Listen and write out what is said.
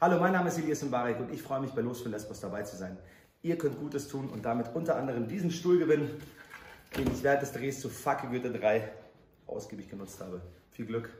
Hallo, mein Name ist Elias Mbarek und ich freue mich bei Los für Lesbos dabei zu sein. Ihr könnt Gutes tun und damit unter anderem diesen Stuhl gewinnen, den ich während des Drehs zu Facke Goethe 3 ausgiebig genutzt habe. Viel Glück!